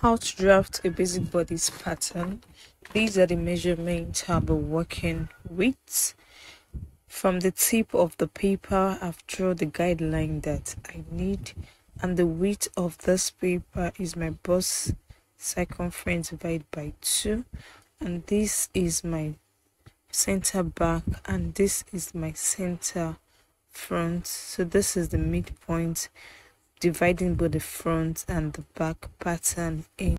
how to draft a basic bodice pattern. These are the measurements i'll be working with. From the tip of the paper i've drawn the guideline that i need. And the width of this paper is my bust circumference divided by 2 and this is my center back and this is my center front. So this is the midpoint dividing both the front and the back pattern in.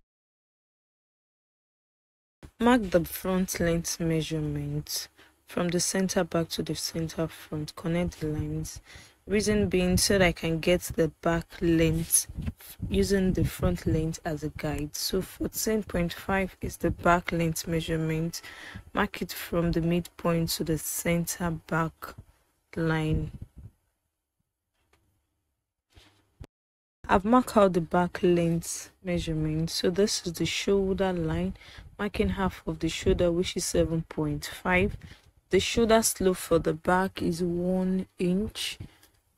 Mark the front length measurement from the center back to the center front. Connect the lines. Reason being so that i can get the back length using the front length as a guide. So 14.5 is the back length measurement. Mark it from the midpoint to the center back line I've marked out the back length measurement. So this is the shoulder line, marking half of the shoulder, which is 7.5. The shoulder slope for the back is 1 inch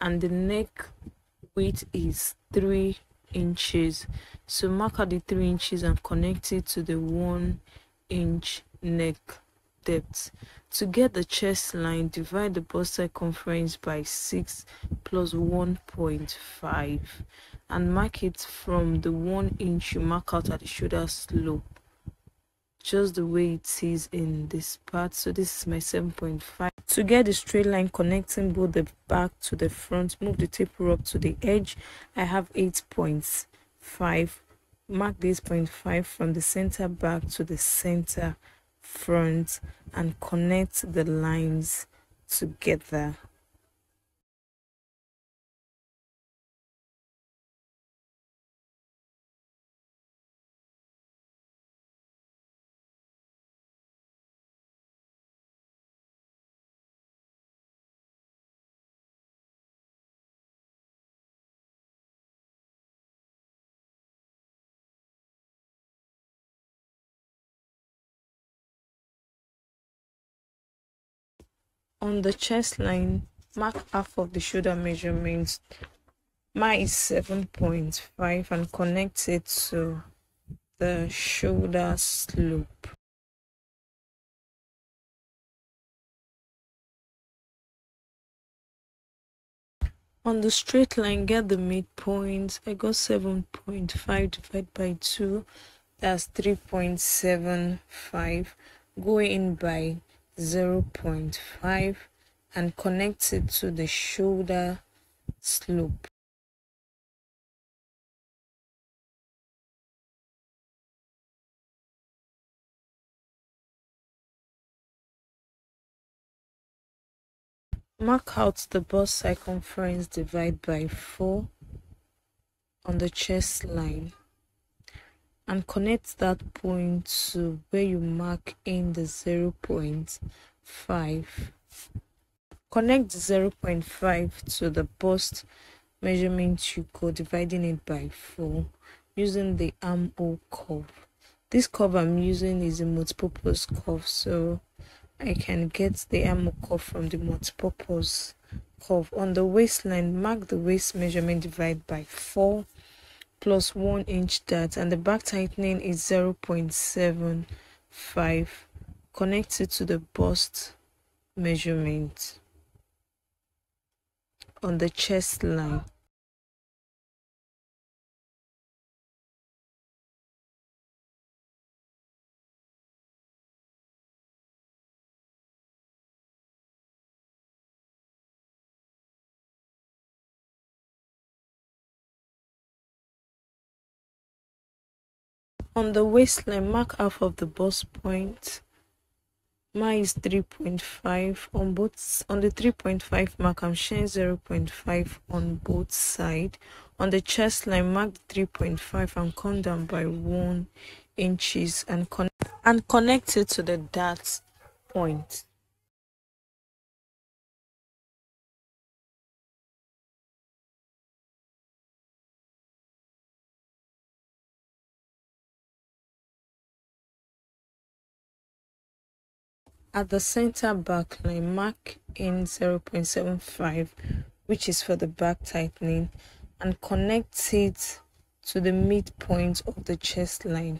and the neck width is 3 inches. So mark out the 3 inches and connect it to the 1 inch neck depth. To get the chest line, divide the bust circumference by 6 plus 1.5 and mark it from the 1 inch you mark out at the shoulder slope. Just the way it is in this part. So this is my 7.5 to get the straight line connecting both the back to the front move the taper up to the edge i have 8.5 mark this 0.5 from the center back to the center front and connect the lines together on the chest line mark half of the shoulder measurements. Mine is 7.5 and connect it to the shoulder slope. On the straight line get the midpoint. I got 7.5 divided by 2 that's 3.75 going in by 0.5 and connect it to the shoulder slope. Mark out the bust circumference divide by 4 on the chest line and connect that point to where you mark in the 0 0.5 connect 0.5 to the bust measurement you go dividing it by 4 using the armhole curve. This curve i'm using is a multipurpose curve so i can get the armhole curve from the multipurpose curve. On the waistline mark the waist measurement divide by 4 plus 1 inch dart and the back tightening is 0.75 connected to the bust measurement on the chest line on the waistline mark half of the bust point. Mine is 3.5 on both on the 3.5 mark i'm showing 0.5 on both side. On the chest line mark 3.5 and come down by one inches and con and connect it to the dart point At the center back line, mark in 0.75, which is for the back tightening, and connect it to the midpoint of the chest line.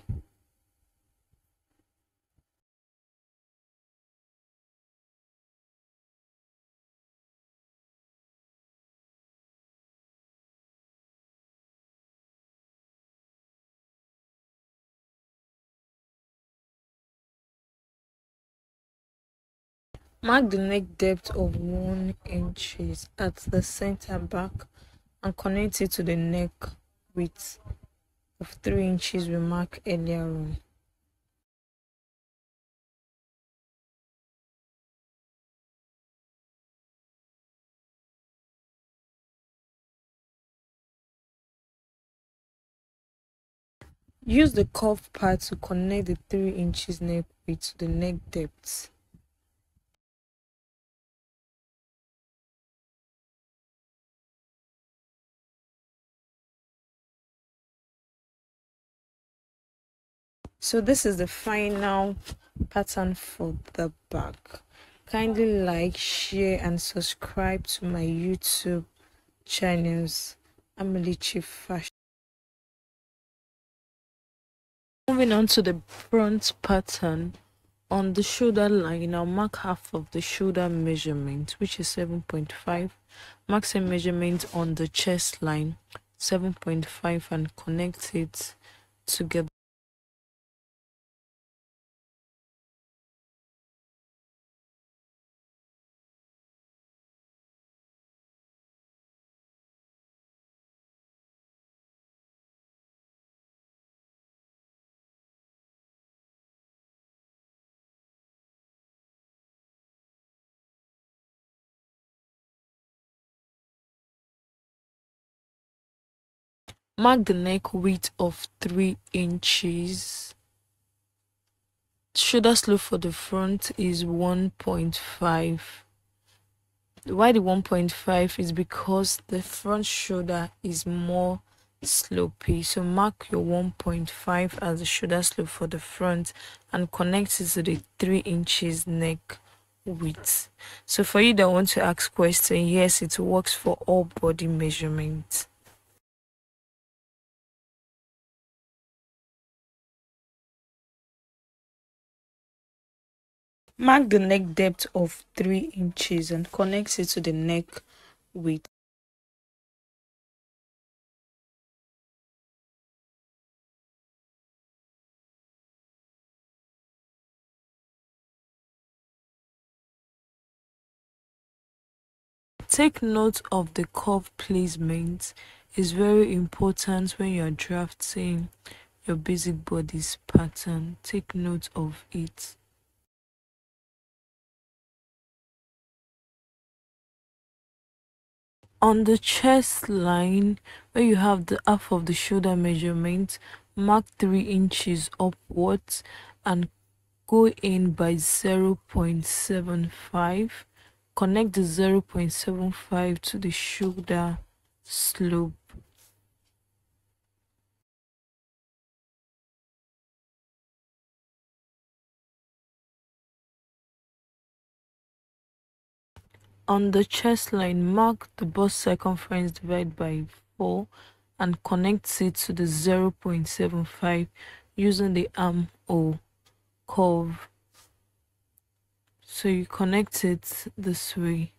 Mark the neck depth of 1 inches at the center back and connect it to the neck width of 3 inches we marked earlier on. Use the curved part to connect the 3 inches neck width to the neck depth. So this is the final pattern for the back. Kindly like share and subscribe to my youtube channels. Amilichy fashion moving on to the front pattern. On the shoulder line i'll mark half of the shoulder measurement which is 7.5 mark same measurement on the chest line 7.5 and connect it together Mark the neck width of 3 inches. Shoulder slope for the front is 1.5. Why the 1.5 is because the front shoulder is more slopey. So mark your 1.5 as the shoulder slope for the front and connect it to the 3 inches neck width. So for you that want to ask question, yes, it works for all body measurements. Mark the neck depth of 3 inches and connect it to the neck width. Take note of the curve placement is very important when you're drafting your basic bodice pattern. Take note of it. On the chest line where you have the half of the shoulder measurement mark 3 inches upwards and go in by 0.75 connect the 0.75 to the shoulder slope On the chest line, mark the bust circumference divided by 4 and connect it to the 0.75 using the armhole curve. So you connect it this way.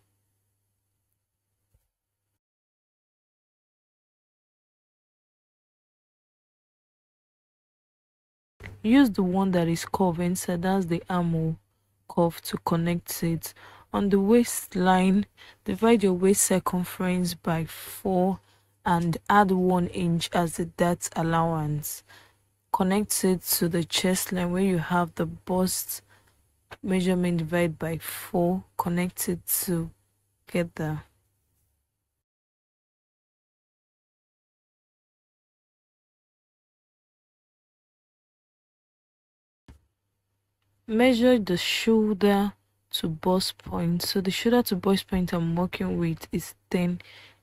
Use the one that is curved inside, that's the armhole curve to connect it on the waistline divide your waist circumference by 4 and add 1 inch as the depth allowance. Connect it to the chest line where you have the bust measurement divided by 4 connect it together. Measure the shoulder to bust point. So the shoulder to bust point i'm working with is 10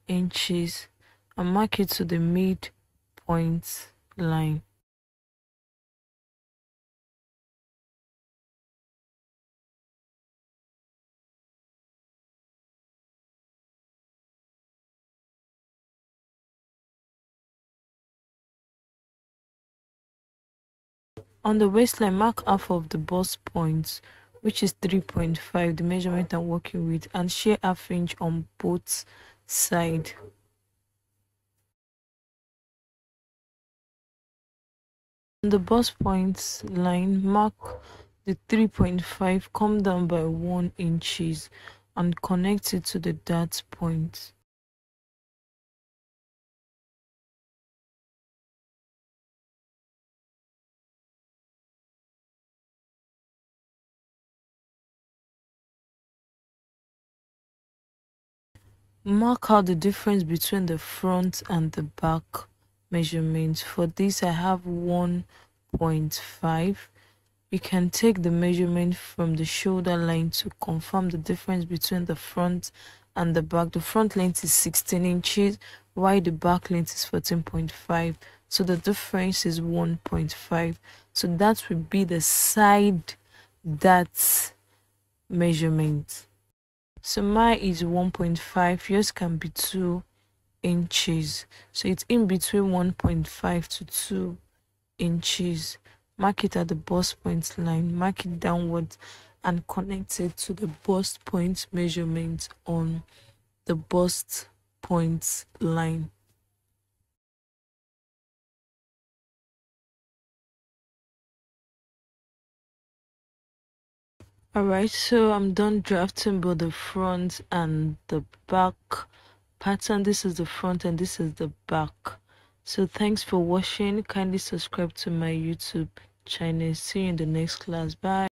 inches. And mark it to the mid point line. On the waistline, mark half of the bust point, which is 3.5, the measurement I'm working with, and share half inch on both sides. On the bust points line, mark the 3.5, come down by 1 inches and connect it to the dart point. Mark out the difference between the front and the back measurements for this i have 1.5 you can take the measurement from the shoulder line to confirm the difference between the front and the back. The front length is 16 inches while the back length is 14.5 so the difference is 1.5 so that would be the side dart measurement so mine is 1.5 yours can be 2 inches. So it's in between 1.5 to 2 inches. Mark it at the bust point line. Mark it downwards and connect it to the bust point measurement on the bust point line Alright, so I'm done drafting both the front and the back pattern. This is the front and this is the back. So thanks for watching. Kindly subscribe to my YouTube channel. See you in the next class. Bye.